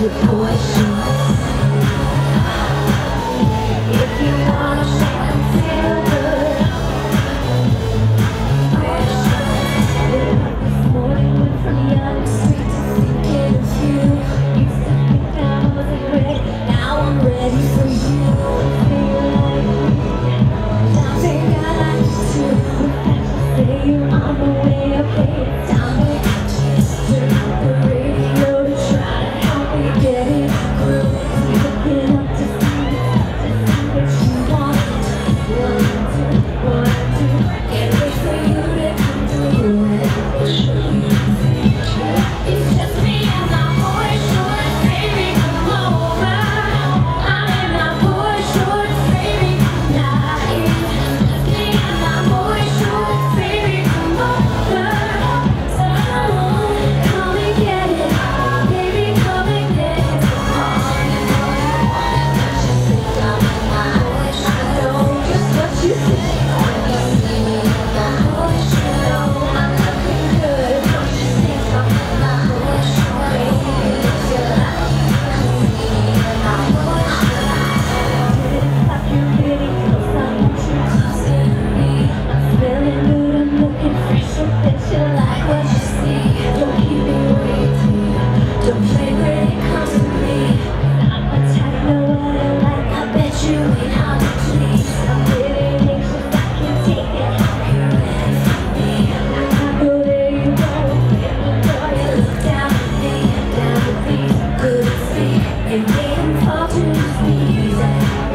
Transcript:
your boy All to easy.